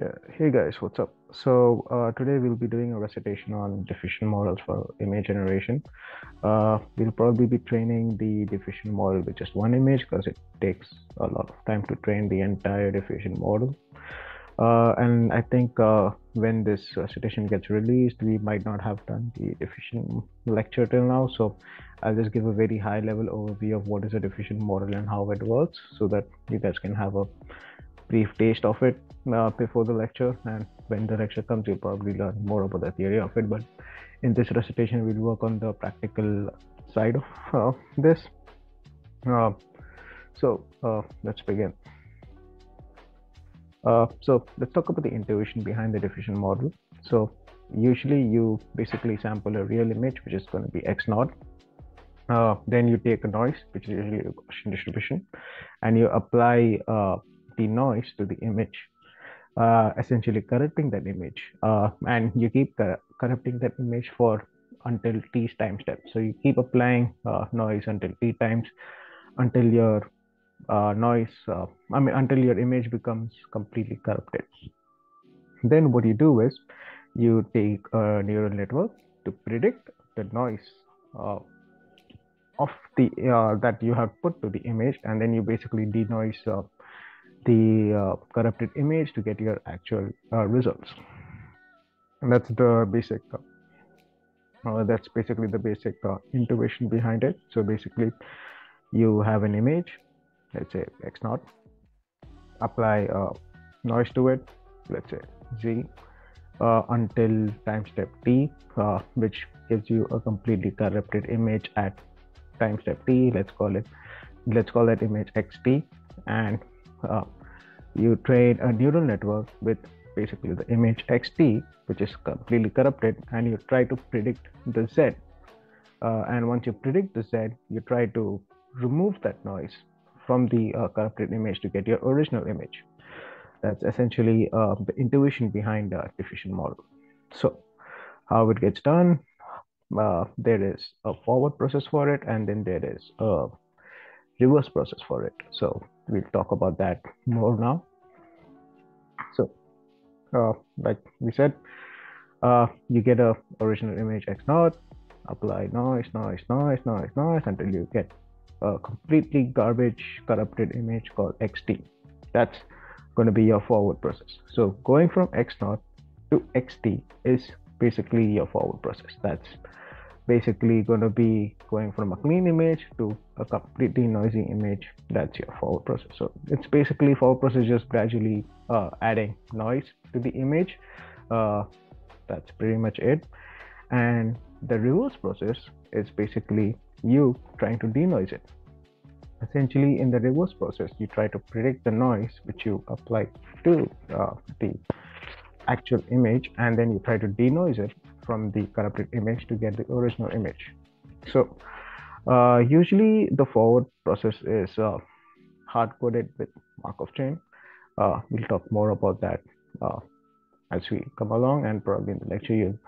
Yeah. Hey guys, what's up? So uh, today we'll be doing a recitation on diffusion models for image generation. Uh, we'll probably be training the diffusion model with just one image because it takes a lot of time to train the entire diffusion model. Uh, and I think uh, when this recitation gets released, we might not have done the diffusion lecture till now. So I'll just give a very high level overview of what is a diffusion model and how it works so that you guys can have a brief taste of it uh, before the lecture and when the lecture comes you'll probably learn more about the theory of it but in this recitation we'll work on the practical side of uh, this. Uh, so uh, let's begin. Uh, so let's talk about the intuition behind the diffusion model. So usually you basically sample a real image which is going to be x naught. Uh, then you take a noise which is usually a Gaussian distribution and you apply the noise to the image, uh, essentially corrupting that image. Uh, and you keep corrupting that image for until t time step. So you keep applying uh, noise until t times until your uh, noise, uh, I mean, until your image becomes completely corrupted. Then what you do is you take a neural network to predict the noise uh, of the that you have put to the image, and then you basically denoise the uh, corrupted image to get your actual uh, results. And that's the basic, uh, uh that's basically the basic uh, intuition behind it. So basically, you have an image, let's say X naught, apply uh, noise to it, let's say Z, until time step T, which gives you a completely corrupted image at time step T. Let's call it, let's call that image XT and uh, you train a neural network with basically the image xt which is completely corrupted and you try to predict the z. Uh, and once you predict the z you try to remove that noise from the uh, corrupted image to get your original image. That's essentially uh, the intuition behind the diffusion model. So how it gets done? Uh, there is a forward process for it and then there is a reverse process for it so we'll talk about that more now. So, uh, like we said, uh, you get a original image x naught, apply noise, noise, noise, noise, noise until you get a completely garbage corrupted image called xt. That's going to be your forward process. So going from x naught to xt is basically your forward process. That's basically going to be going from a clean image to a completely noisy image. That's your forward process. So it's basically forward process just gradually uh, adding noise to the image. Uh, that's pretty much it. And the reverse process is basically you trying to denoise it. Essentially in the reverse process you try to predict the noise which you apply to uh, the actual image and then you try to denoise it from the corrupted image to get the original image. So uh, usually the forward process is uh, hard coded with Markov chain. Uh, we'll talk more about that uh, as we come along and probably in the lecture you'll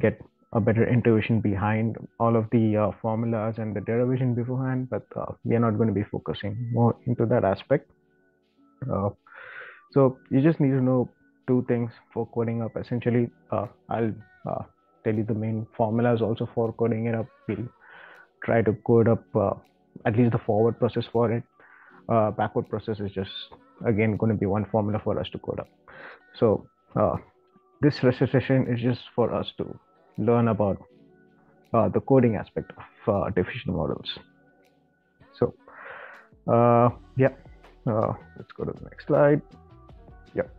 get a better intuition behind all of the uh, formulas and the derivation beforehand, but uh, we are not going to be focusing more into that aspect. so you just need to know two things for coding up essentially i'll uh, tell you the main formulas also for coding it up. We'll try to code up uh, at least the forward process for it. Uh, backward process is just again going to be one formula for us to code up. So uh, this recitation is just for us to learn about uh, the coding aspect of diffusion models. So yeah let's go to the next slide. Yep.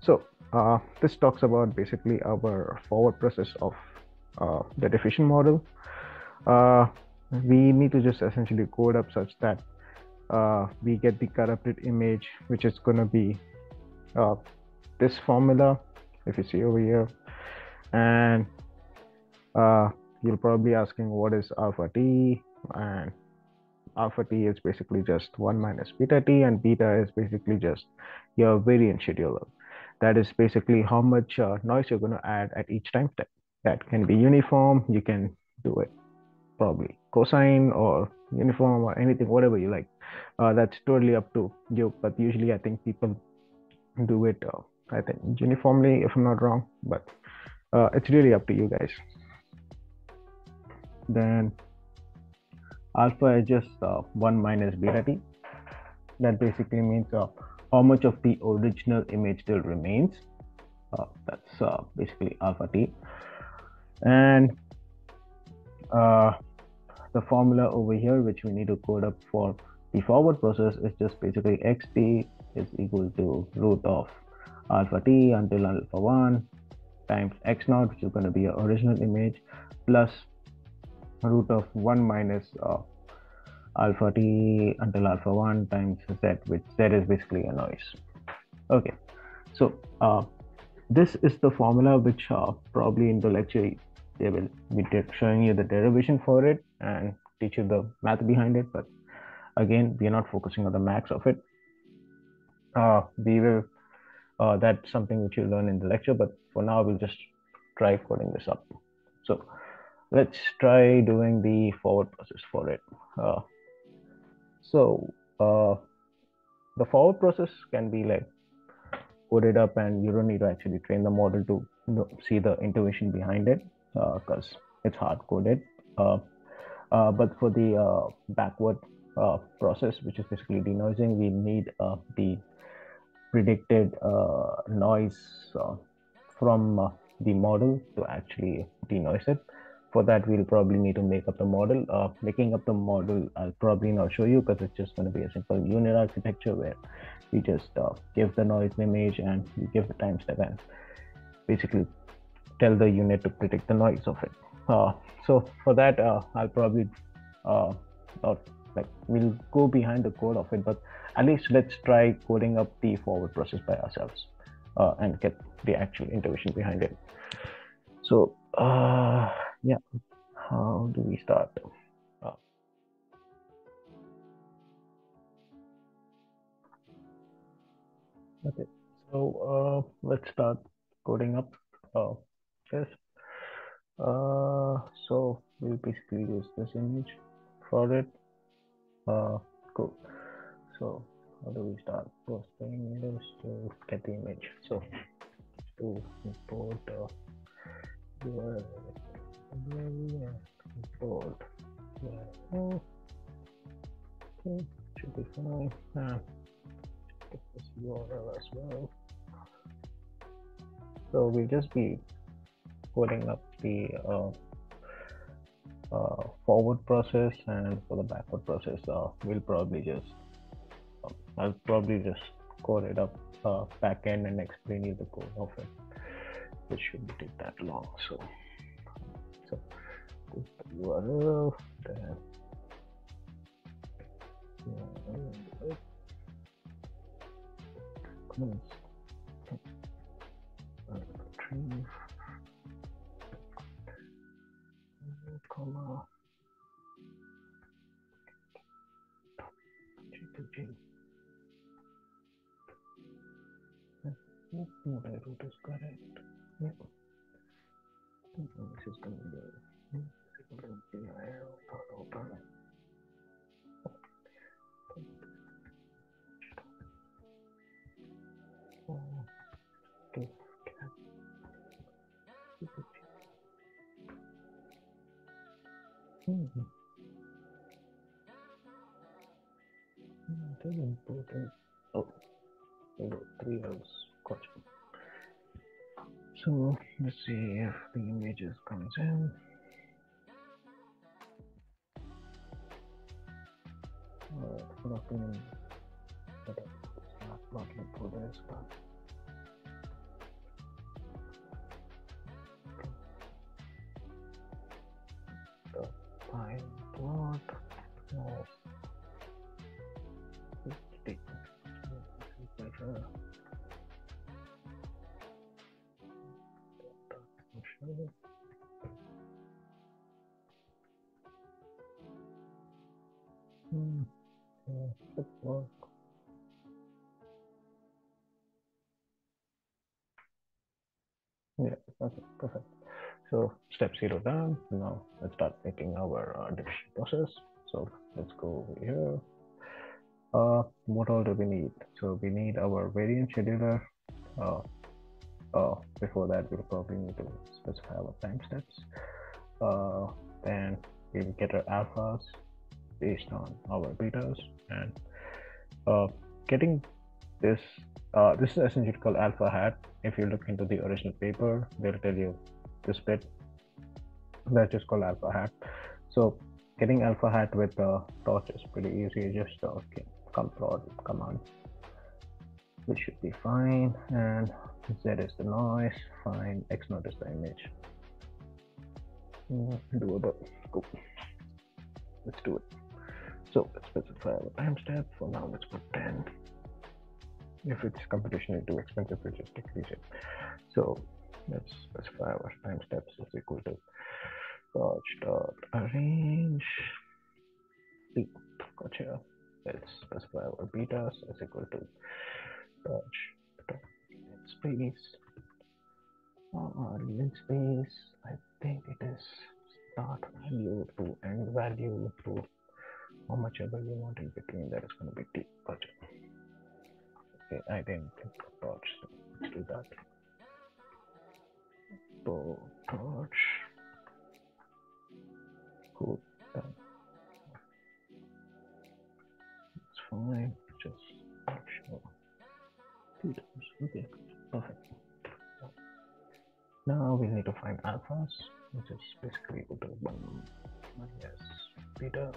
So uh, this talks about basically our forward process of uh, the diffusion model. Uh, we need to just essentially code up such that uh, we get the corrupted image, which is going to be uh, this formula, if you see over here. And uh, you'll probably asking what is alpha t and alpha t is basically just 1 minus beta t and beta is basically just your variance scheduler that is basically how much uh, noise you're going to add at each time step. That can be uniform. You can do it probably cosine or uniform or anything, whatever you like. Uh, that's totally up to you. But usually, I think people do it uh, I think uniformly, if I'm not wrong, but uh, it's really up to you guys. Then alpha is just uh, 1 minus beta t. That basically means uh, how much of the original image still remains. Uh, that's uh, basically alpha t. And uh, the formula over here, which we need to code up for the forward process, is just basically xt is equal to root of alpha t until alpha 1 times x naught, which is going to be your original image, plus root of 1 minus uh, alpha t until alpha 1 times z, which z is basically a noise. Okay, so uh, this is the formula which uh, probably in the lecture they will be showing you the derivation for it and teach you the math behind it. But again, we are not focusing on the max of it. Uh, we will, uh, that's something which you'll learn in the lecture, but for now, we'll just try coding this up. So let's try doing the forward process for it. Uh, so uh, the forward process can be like coded up and you don't need to actually train the model to see the intuition behind it because uh, it's hard coded. Uh, uh, but for the backward process, which is basically denoising, we need the predicted noise from the model to actually denoise it for that we'll probably need to make up the model. Uh, making up the model i'll probably not show you because it's just going to be a simple U-Net architecture where we just uh, give the noise image and we give the time step and basically tell the U-Net to predict the noise of it. Uh, so for that uh, i'll probably uh, not like we'll go behind the code of it but at least let's try coding up the forward process by ourselves uh, and get the actual intuition behind it. So yeah. How do we start? Uh, okay. So uh, let's start coding up uh, this. Uh, so we'll basically use this image for it. Uh, cool. So how do we start? Posting this to get the image. So to import uh, URL import URL okay should be fine uh, get this URL as well so we'll just be putting up the uh, uh, forward process and for the backward process uh, we'll probably just um, I'll probably just code it up uh, back end and explain you the code of it which shouldn't take that long so this URL comments retrieve comma G to G. What I wrote is correct. Yep. This is going to be Is important. Oh, three L's. Gotcha. So let's see if the images comes in. Uh, plugin, but it's not plugin for this one. Okay, perfect. So step zero done. Now let's start making our uh, diffusion process. So let's go over here. Uh, what all do we need? So we need our variant scheduler, uh, uh, before that we'll probably need to specify our time steps uh, then we'll get our alphas based on our betas and uh, getting this uh, this is essentially called alpha hat. If you look into the original paper they'll tell you this bit. That's just called alpha hat. So getting alpha hat with the torch is pretty easy. Just uh, cumprod command this should be fine. And z is the noise. Fine. X naught is the image. Mm, doable cool. Let's do it. So let's specify our time step for now let's put 10 if it's computationally too expensive we'll just decrease it. So let's specify our time steps is equal to torch dot arange. Gotcha. Let's specify our betas is equal to torch dot space. Uh, limit space i think it is start value to end value to how much ever you want in between that is going to be t gotcha okay i didn't so let's do that so torch cool. It's fine. Just show. Two times. Okay. Perfect. Now we need to find alphas, which is basically equal to one minus betas.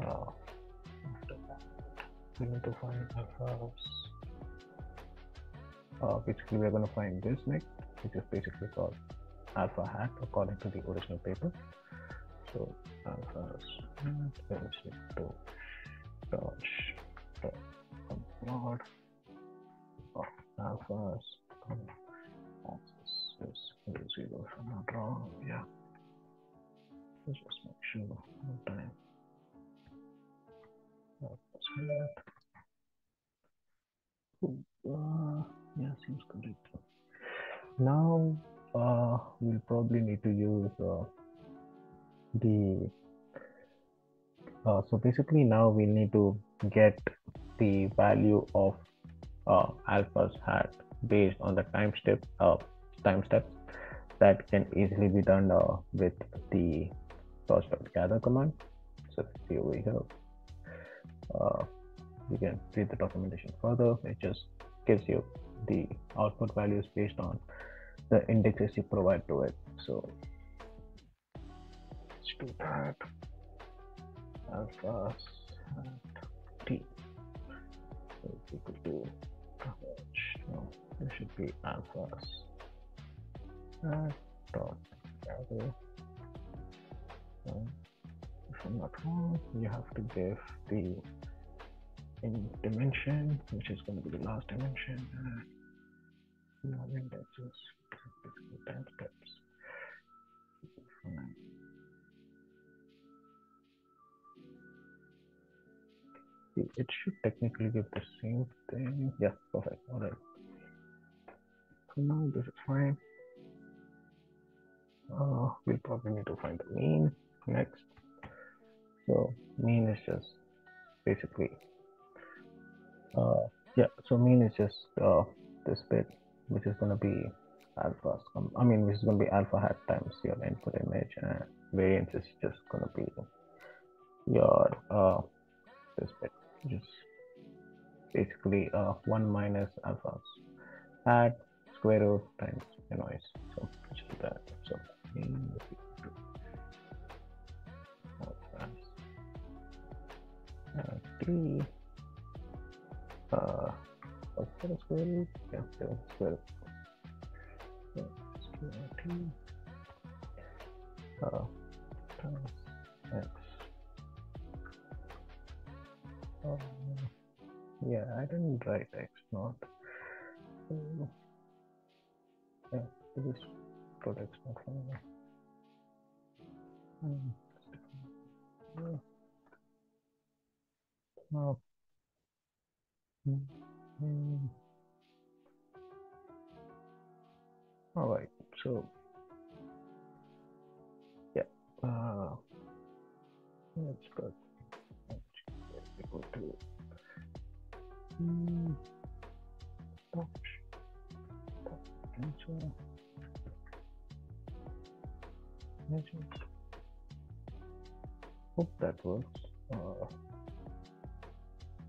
Uh, we need to find alphas. Uh, basically, we're going to find this next, which is basically called alpha hat according to the original paper. So alpha hat is to dodge the plot of alphas axis is zero if I'm not wrong. Yeah. Let's just make sure one time. Uh, yeah, seems correct. Now uh, we'll probably need to use uh, the uh, so basically now we need to get the value of uh, alphas hat based on the time step uh, time steps that can easily be done with the gather command so see over here uh, you can read the documentation further it just gives you the output values based on the indexes you provide to it. So let's do that. Alpha t is equal to no, there should be gather. if Not wrong, you have to give the in dimension, which is going to be the last dimension, and indexes time steps. It should technically give the same thing. Yeah, perfect. All right. So now this is fine. Uh, we'll probably need to find the mean next. So mean is just basically, uh, yeah. So mean is just uh, this bit, which is to be alpha I mean this is to be alpha hat times your input image and variance is just to be your uh, this bit which is basically uh, 1 minus alpha hat square root times the noise so just that so uh, 3 uh, square root yeah square root uh, times x. Um, yeah, I didn't write x not. So, yeah, this is product not from um, yeah. Oh. Mm -hmm. all right so yeah uh let's go equal to mm, cancel. Imagine. Hope that works. Uh,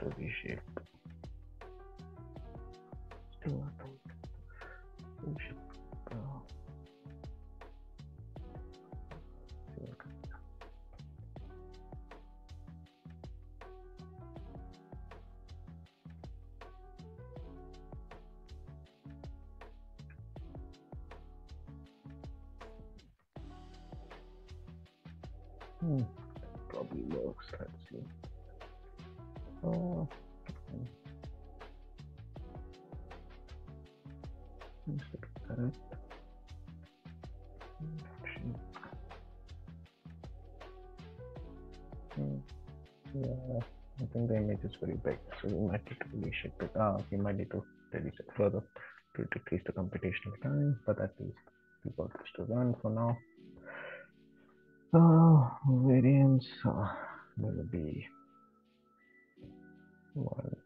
to reshape. Still, Yeah, I think the image is very big, so we might need to reshape it. Ah, we might need to reduce it further to decrease the computational time, but at least we got this to run for now. Uh, variance uh, will be one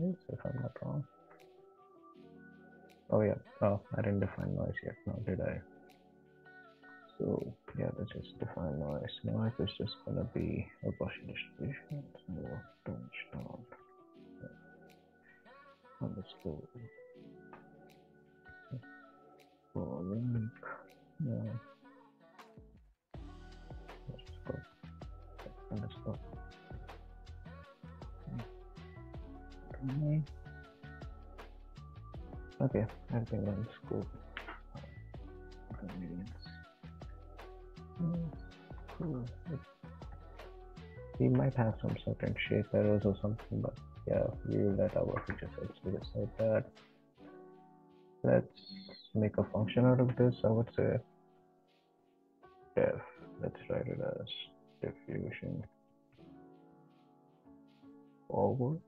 noise if I'm not wrong. Oh yeah, oh I didn't define noise yet, now did I? So yeah, let's just define noise. Noise is just gonna be a Gaussian distribution. So don't stop. Underscore. For link. Yeah. Underscore. Underscore. Okay. Okay, everything underscore. Convenience. Mm, cool. We might have some certain shape errors or something, but yeah, we will let our feature sets to decide that. Let's make a function out of this. I would say def. Let's write it as diffusion forward.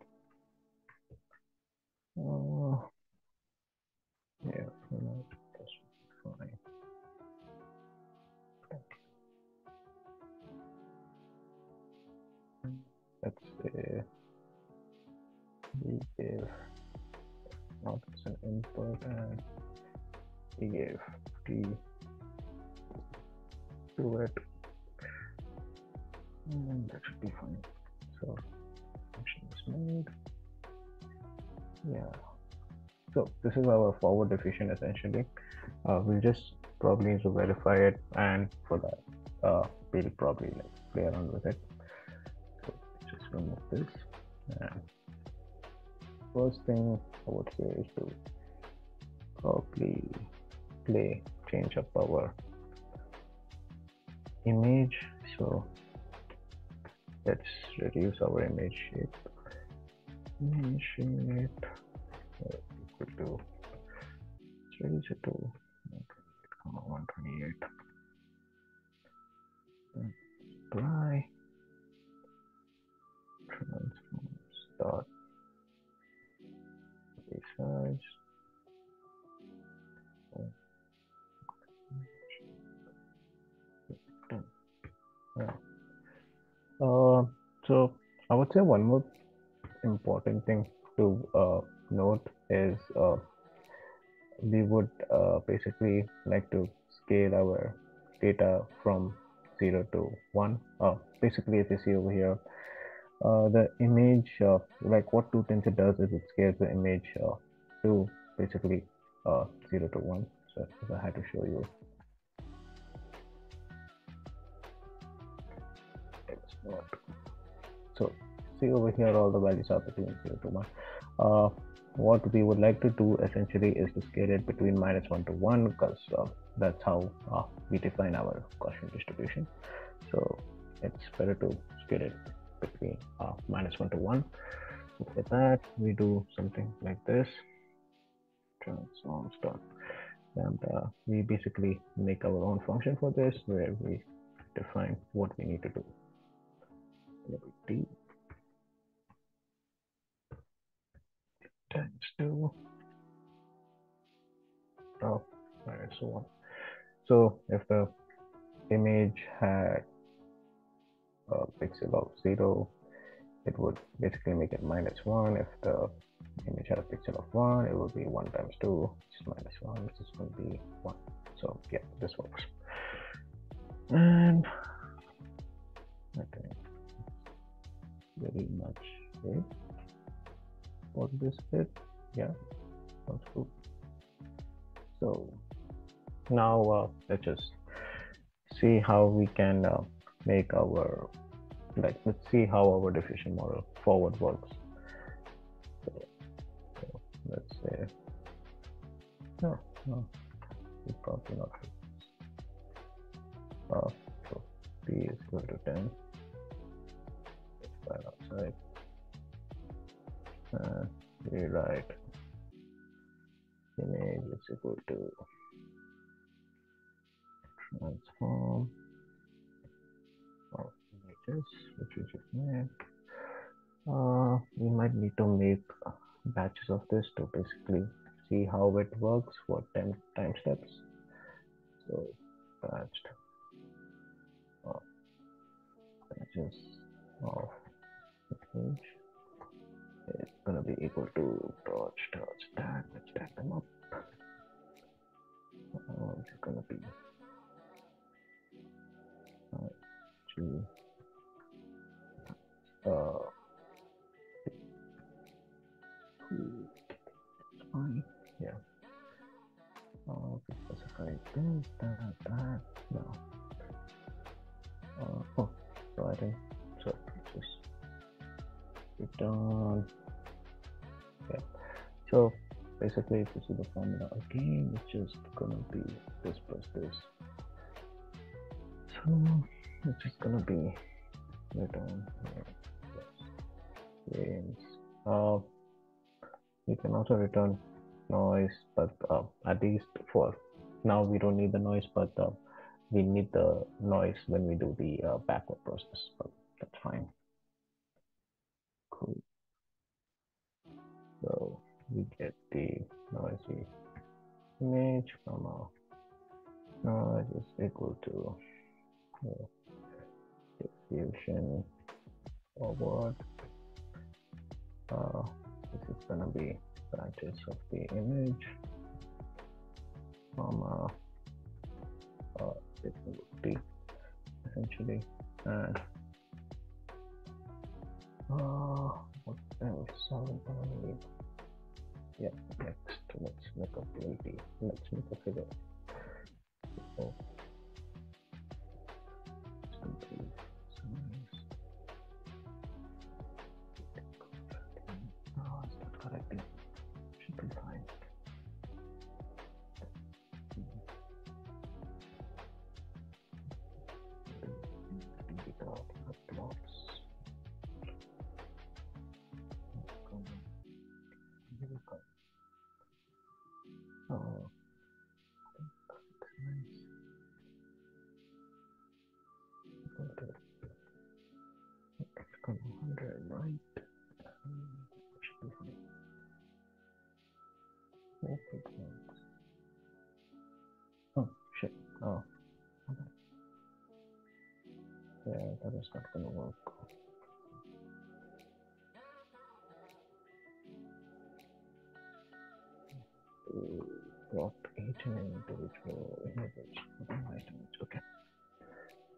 And we gave t to it and that should be fine so function is made yeah so this is our forward diffusion essentially. Uh, we'll just probably need to verify it and for that uh, we'll probably like play around with it. So just remove this. And first thing I would say is to probably play change up our image. So let's reduce our image shape. Image shape uh, equal to reduce it to is uh, we would uh, basically like to scale our data from 0 to 1. Uh, basically, if you see over here, uh, the image, uh, like what ToTensor does is it scales the image uh, to basically uh, 0 to 1. So if I had to show you. It's not. So see over here, all the values are between 0 to 1. What we would like to do essentially is to scale it between minus 1 to 1 because uh, that's how uh, we define our Gaussian distribution. So it's better to scale it between uh, minus 1 to 1. For that, we do something like this. Transform start. And uh, we basically make our own function for this where we define what we need to do. D times 2 oh and so on so if the image had a pixel of 0 it would basically make it minus 1 if the image had a pixel of 1 it would be 1 times 2 which is minus 1 which is going to be 1 so yeah this works. And okay. Very much this bit. Yeah sounds so now uh, let's just see how we can uh, make our like let's see how our diffusion model forward works. So, so let's say no no it's probably not uh, so p is equal to 10 right outside rewrite image is equal to transform. Of images which we just made. Uh, we might need to make batches of this to basically see how it works for 10 time steps. So batched. Uh, batches of image gonna be equal to dodge dodge stack let's them up. Uh, it's gonna be uh, two uh fine yeah uh, specify this that that no. Uh, oh so I think so so basically if you see the formula again it's just gonna be this plus this. So it's just gonna be return yes. uh we can also return noise but uh, at least for now we don't need the noise but uh, we need the noise when we do the uh, backward process but that's fine. Cool. So we get the noisy image from our noise is equal to diffusion forward uh, this is gonna be branches of the image from uh, be essentially and Uh, what else? Sound only. Yeah, next. Let's make a PLT. Let's make a figure. Oh. Gonna 100, right? Should be fine. Oh, shit. Oh. Yeah, that is not gonna work. Uh, Plot each and individual image. Right image. Okay.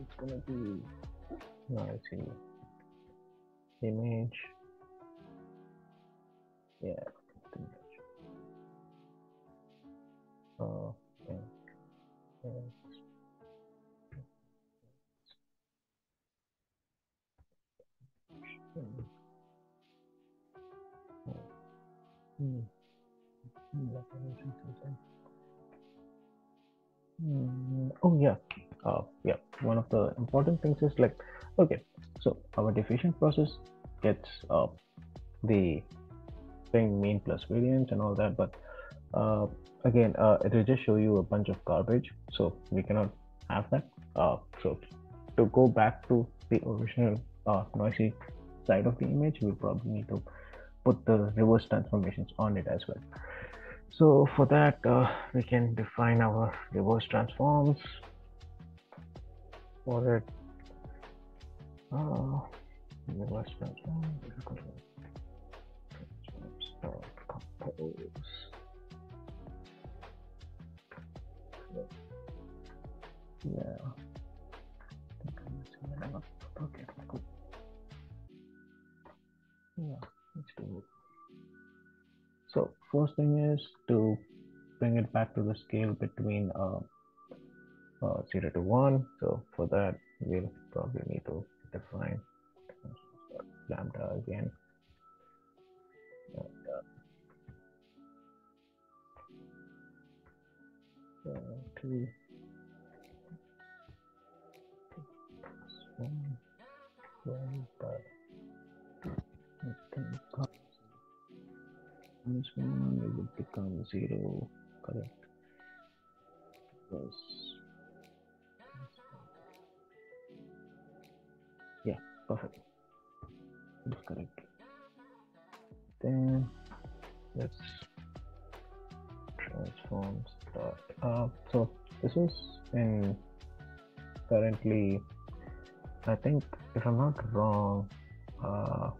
it's gonna be no, I see image. Yeah. Oh. Hmm. Hmm. Oh yeah, uh, yeah. One of the important things is like, okay, so our diffusion process gets uh, the thing mean plus variance and all that, but uh, again, uh, it will just show you a bunch of garbage, so we cannot have that. Uh, so to go back to the original uh, noisy side of the image, we probably need to put the reverse transformations on it as well. So for that, uh, we can define our reverse transforms for it. Uh, reverse transform compose. Yeah. Okay. Yeah, let's do it. First thing is to bring it back to the scale between uh, uh, 0 to 1. So for that, we'll probably need to define lambda again. Uh, this one it would become zero, correct? Yes. Yeah, perfect. That's correct. Then let's transform start. Uh, so this is in currently, I think if I'm not wrong, uh,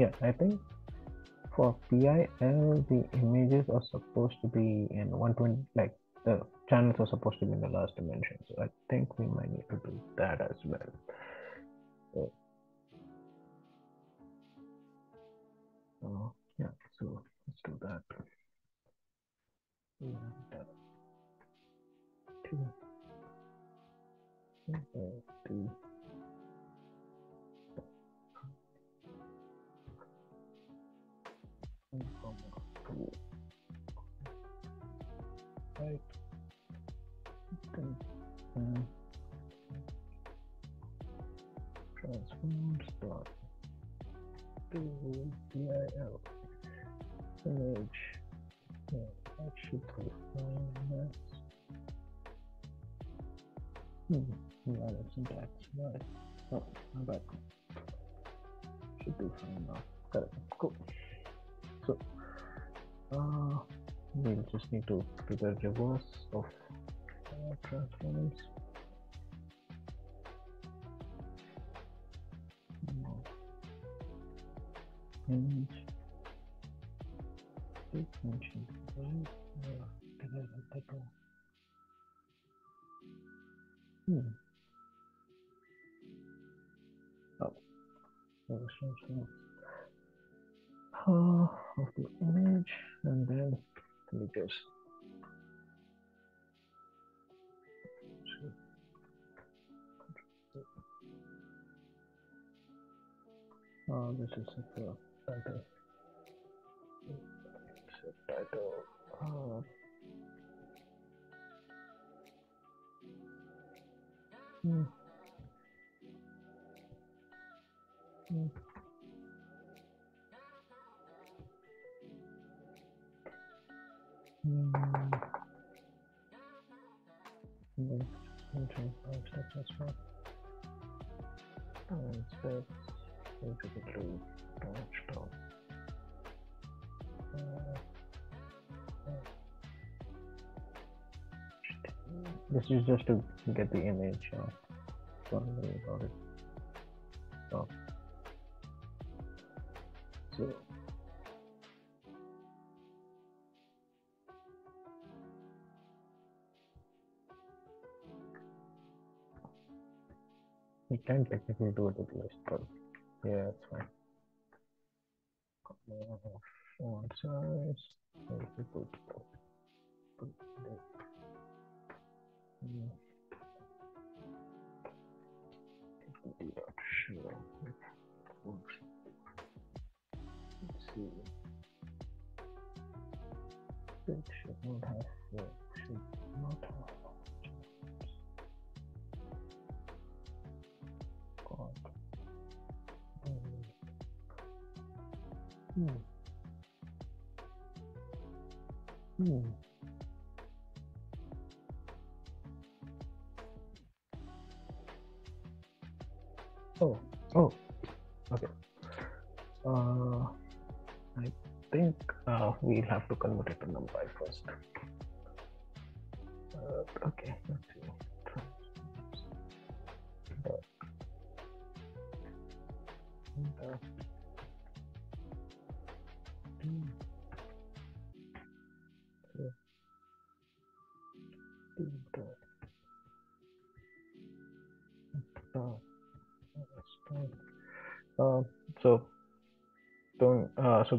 yeah, I think for PIL the images are supposed to be in 120 like the channels are supposed to be in the last dimension. So I think we might need to do that as well. So, uh, yeah, so let's do that. And, uh. PIL image yeah, actually minus hmm, not a syntax, not oh, I'm back. Should be fine now. Got it. Cool. So uh, we'll just need to do the reverse of uh, transforms. Image. Mention. Right. Uh, did I write that wrong? Hmm. Oh, transform. Uh, of the image and then let me just uh, this is a title title uh, hmm. Hmm. Hmm. Hmm. Okay, five steps this is just to get the image. Don't worry about it. So. We can technically do it with list, but yeah, it's fine. Font size. Maybe put, put it. Hmm. Do that show. Let's see. It should not have. Should not Hmm. Oh, oh, okay. Uh, I think uh, we'll have to convert it to NumPy first. Uh, okay, let's see.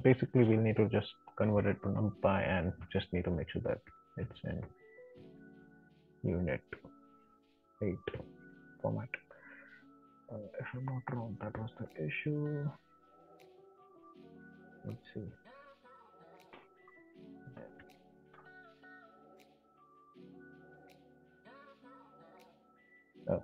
Basically we'll need to just convert it to numpy and just need to make sure that it's in unit 8 format. Uh, if i'm not wrong that was the issue. Let's see. Oh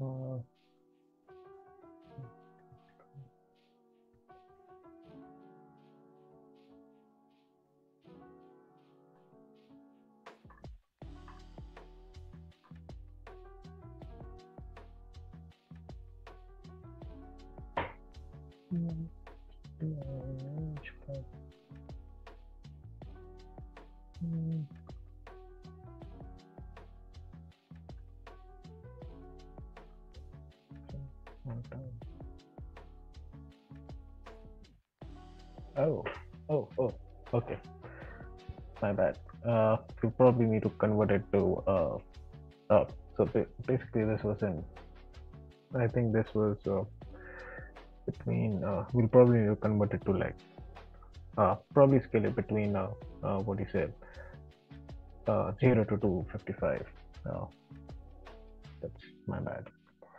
Uh, hmm, Okay, my bad. Uh, you probably need to convert it to uh, uh so basically this was in I think this was uh, between uh, we'll probably need to convert it to like uh, probably scale it between uh, uh, what you said uh, 0 to 255 uh, that's my bad.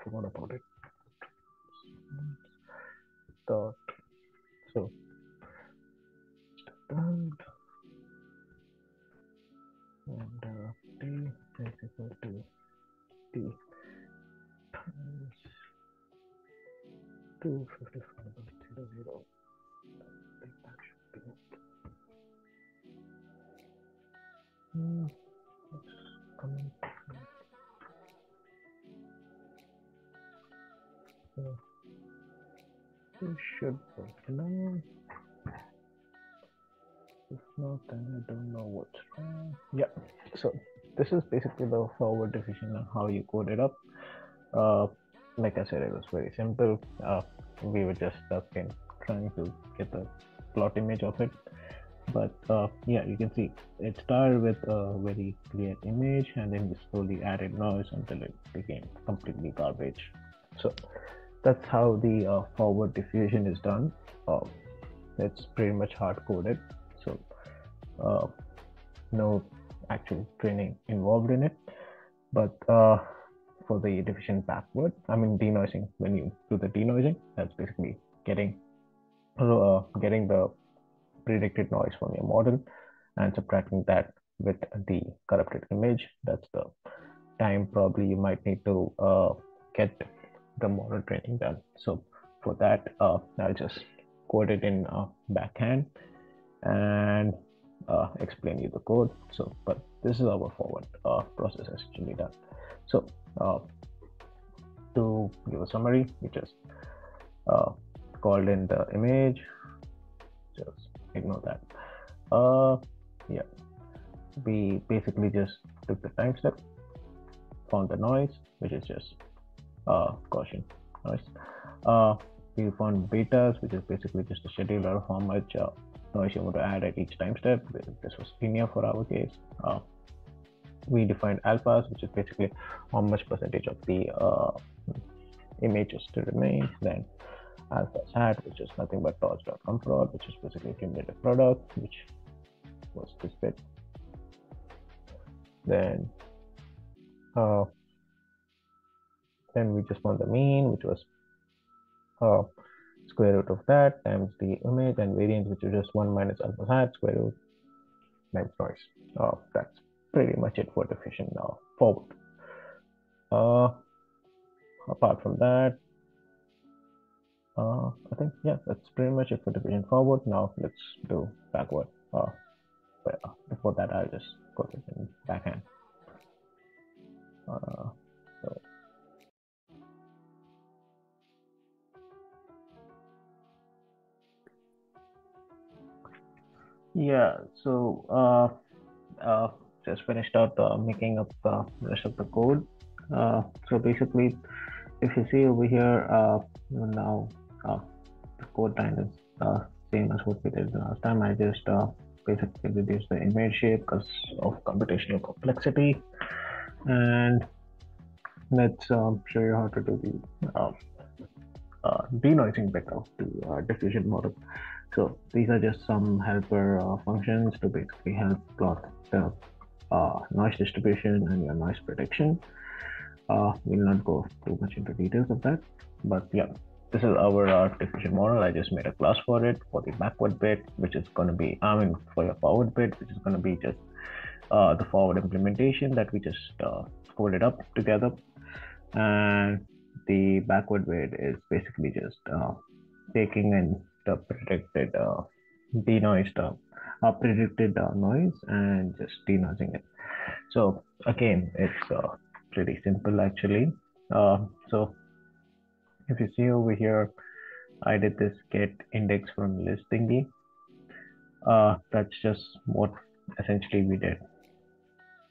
Forgot about it. Dot is equal to t times 255 by 0 0 I think that should be it. Hmm, it's coming so this should work now if not then I don't know what's wrong yeah so this is basically the forward diffusion and how you code it up. Uh, like I said it was very simple. Uh, we were just stuck in trying to get the plot image of it. But uh, yeah you can see it started with a very clear image and then we slowly added noise until it became completely garbage. So that's how the uh, forward diffusion is done. Uh, it's pretty much hard coded. So uh, no actual training involved in it. But uh, for the diffusion backward i mean denoising when you do the denoising that's basically getting uh, getting the predicted noise from your model and subtracting that with the corrupted image. That's the time probably you might need to uh, get the model training done. So for that uh, i'll just code it in uh, backhand. And uh, explain you the code. So, but this is our forward uh, process essentially done. So, uh, to give a summary, we just uh, called in the image. Just ignore that. Uh, yeah, we basically just took the time step, found the noise, which is just uh, Gaussian noise. Uh, we found betas, which is basically just a scheduler how much noise you want to add at each time step. This was linear for our case. Uh, we defined alphas, which is basically how much percentage of the uh, images to remain. Then alpha hat, which is nothing but torch.cumprod, which is basically cumulative product, which was this bit. Then uh, then we just want the mean, which was uh, square root of that times the image and variance, which is just 1 minus alpha hat square root times noise. Uh, that's pretty much it for diffusion now forward. Uh, apart from that, uh, I think, yeah, that's pretty much it for diffusion forward. Now let's do backward. Uh, but before that, I'll just go to in backhand. Uh, Yeah, so uh, uh, just finished out uh, making up the rest of the code. Uh, so basically, if you see over here, uh, now uh, the code line is uh, same as what we did the last time. I just uh, basically reduced the image shape because of computational complexity. And let's um, show you how to do the uh, uh, denoising bit of the uh, diffusion model. So these are just some helper uh, functions to basically help plot the uh, noise distribution and your noise prediction. Uh, we'll not go too much into details of that, but yeah, this is our diffusion model. I just made a class for it for the backward bit, which is going to be, I mean, for your forward bit, which is going to be just uh, the forward implementation that we just uh, folded up together. And the backward bit is basically just uh, taking in the predicted uh, denoised uh, predicted noise and just denoising it. So again, it's uh, pretty simple actually. Uh, so if you see over here, I did this get index from list thingy. Uh, that's just what essentially we did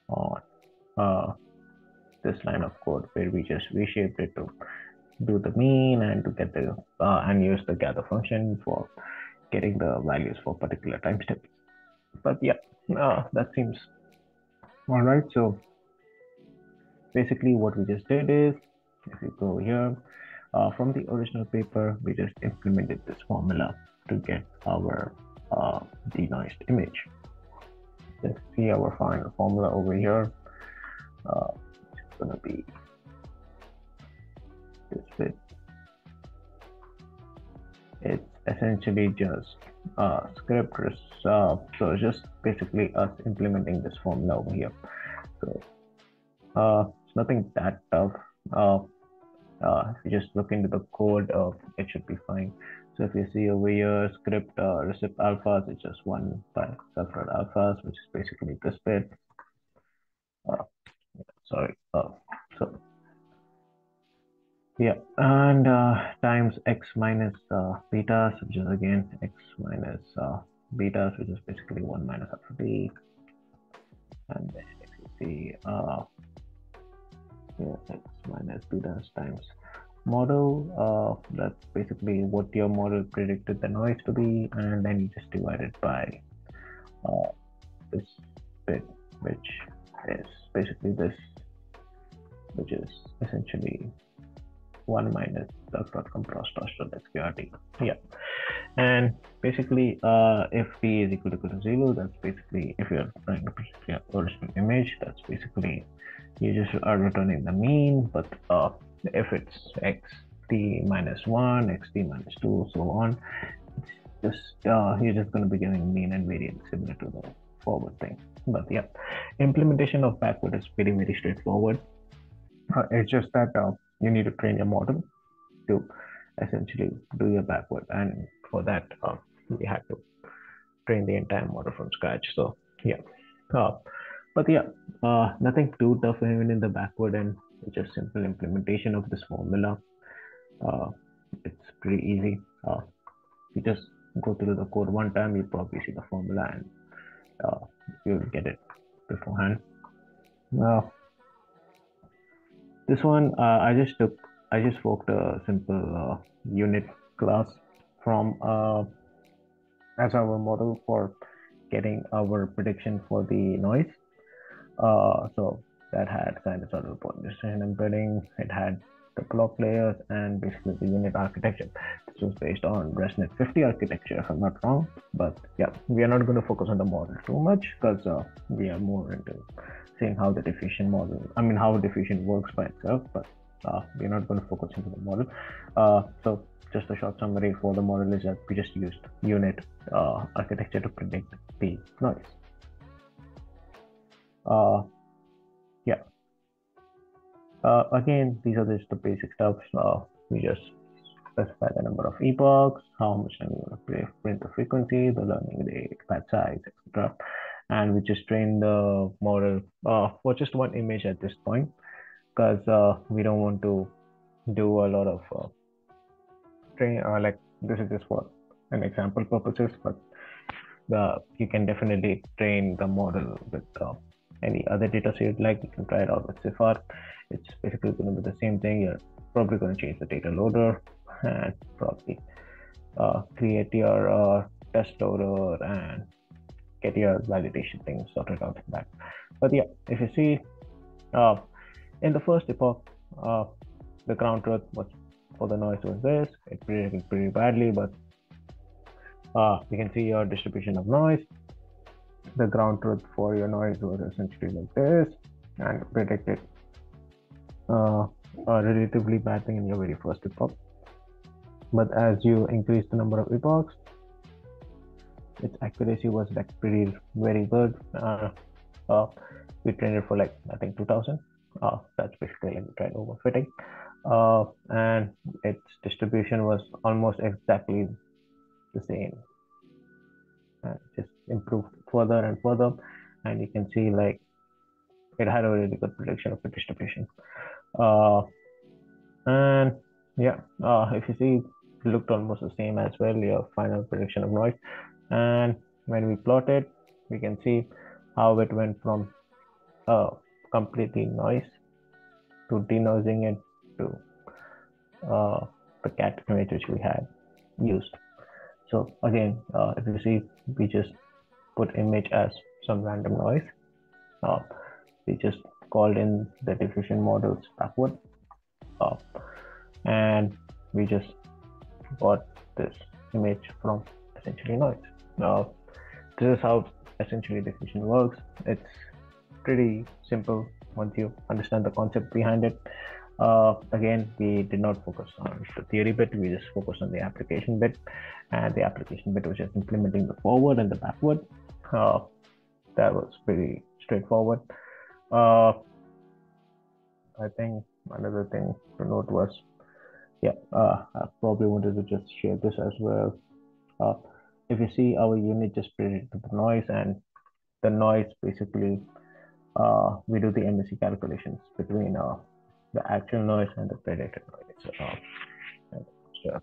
on this line of code where we just reshaped it to do the mean and to get the uh, and use the gather function for getting the values for particular time step. But yeah uh, that seems all right so basically what we just did is if you go here uh, from the original paper we just implemented this formula to get our uh, denoised image. Let's see our final formula over here. Uh, it's gonna be it's essentially just uh, script uh, so just basically us implementing this formula over here. So uh, it's nothing that tough. Uh, uh, if you just look into the code uh, it should be fine. So if you see over here script uh, alphas it's just one by sulfur alphas which is basically this bit. Uh, sorry uh, so yeah, and uh, times x minus uh, betas, which is again x minus uh, betas, which is basically 1 minus alpha b. And then if you see uh, yeah, x minus betas times model, uh, that's basically what your model predicted the noise to be, and then you just divide it by uh, this bit, which is basically this, which is essentially 1 minus duck.com cross-sqrt. Yeah. And basically, uh, if p is equal to, equal to 0, that's basically, if you're trying to present your original image, that's basically, you just are returning the mean, but uh, if it's x t minus 1, x t minus 2, so on, just, uh, you're just going to be getting mean and variance similar to the forward thing. But yeah, implementation of backward is very, very straightforward. Uh, it's just that uh, you need to train your model to essentially do your backward. And for that uh, we had to train the entire model from scratch. So yeah. Uh, but yeah uh, nothing too tough even in the backward and just simple implementation of this formula. Uh, it's pretty easy. Uh, you just go through the code one time you probably see the formula and uh, you'll get it beforehand. Now this one, uh, I just took, I just forked a simple uh, U-Net class from uh, as our model for getting our prediction for the noise. Uh, so that had sinusoidal point distribution embedding, it had the block layers and basically the U-Net architecture. This was based on ResNet 50 architecture, if I'm not wrong. But yeah, we are not going to focus on the model too much because uh, we are more into seeing how the diffusion model, I mean, how diffusion works by itself, but uh, we're not going to focus into the model. Uh, so just a short summary for the model is that we just used U-Net uh, architecture to predict the noise. Uh, yeah. Uh, again, these are just the basic stuff. We just specify the number of epochs, how much time you want to print the frequency, the learning rate, batch size, etc and we just train the model uh, for just one image at this point because uh, we don't want to do a lot of uh, train uh, like this is just for an example purposes but the you can definitely train the model with uh, any other data set you'd like you can try it out with CIFAR it's basically going to be the same thing. You're probably going to change the data loader and probably uh, create your test loader and get your validation thing sorted out in that. But yeah, if you see uh, in the first epoch, uh, the ground truth was for the noise was this. It predicted pretty badly, but uh, you can see your distribution of noise. The ground truth for your noise was essentially like this and predicted uh, a relatively bad thing in your very first epoch. But as you increase the number of epochs, its accuracy was like pretty very good. Uh, uh, we trained it for like I think 2000. Uh, that's basically like we tried overfitting. Uh, and its distribution was almost exactly the same. Uh, just improved further and further, and you can see like it had a really good prediction of the distribution. Uh, and yeah, uh, if you see, looked almost the same as well. Your final prediction of noise and when we plot it we can see how it went from uh, completely noise to denoising it to uh, the cat image which we had used so again uh, if you see we just put image as some random noise. Uh, we just called in the diffusion models backward. Uh, and we just got this image from essentially noise. Now, this is how essentially diffusion works. It's pretty simple once you understand the concept behind it. Uh, again, we did not focus on the theory bit, we just focused on the application bit. And the application bit was just implementing the forward and the backward. Uh, that was pretty straightforward. Uh, I think another thing to note was, yeah, uh, I probably wanted to just share this as well. If you see our U-Net just predicted the noise and the noise basically uh, we do the MSE calculations between uh, the actual noise and the predicted noise. Uh,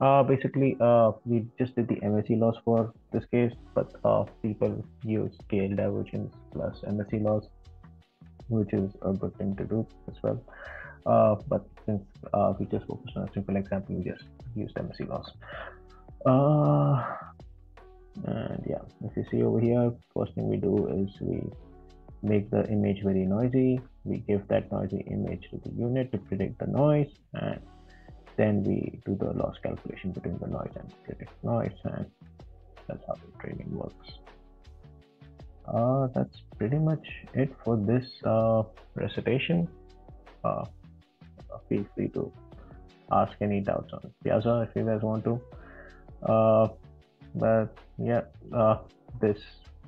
uh, basically, uh, we just did the MSE loss for this case, but uh, people use KL divergence plus MSE loss, which is a good thing to do as well. But since we just focused on a simple example, we just used MSE loss. Uh, and yeah, if you see over here, first thing we do is we make the image very noisy. We give that noisy image to the U-Net to predict the noise and then we do the loss calculation between the noise and predict noise and that's how the training works. Uh, that's pretty much it for this uh, recitation. Uh, feel free to ask any doubts on Piazza if you guys want to. Uh, but yeah, uh, this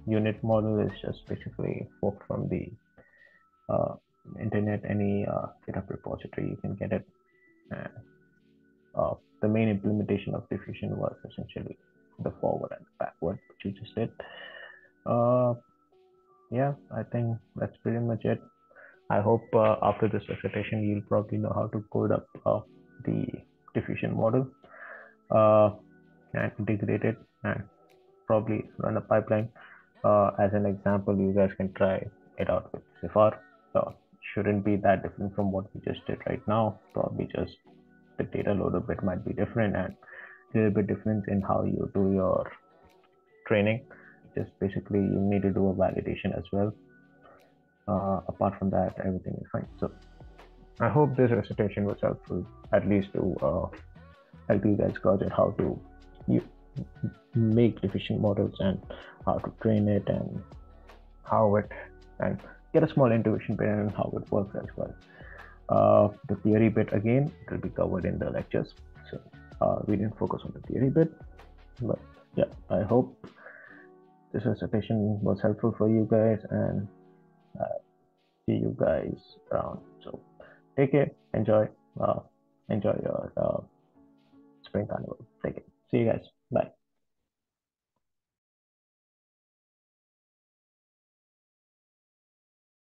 U-Net model is just basically forked from the uh, internet, any uh, GitHub repository, you can get it. Uh, the main implementation of diffusion was essentially the forward and the backward, which you just did. Uh, yeah, I think that's pretty much it. I hope uh, after this recitation, you'll probably know how to code up uh, the diffusion model and and probably run a pipeline uh, as an example, you guys can try it out with CIFAR. So shouldn't be that different from what we just did right now. Probably just the data load loader bit might be different and a little bit different in how you do your training. Just basically you need to do a validation as well. Uh, apart from that, everything is fine. So I hope this recitation was helpful, at least to uh, help you guys gauge how to you make diffusion models and how to train it and how it and get a small intuition behind and how it works as well. Uh, the theory bit again it will be covered in the lectures, so uh, we didn't focus on the theory bit, but yeah, I hope this recitation was helpful for you guys and uh, see you guys around. So take care, enjoy, uh, enjoy your uh, spring carnival. Take it. See you guys. Bye.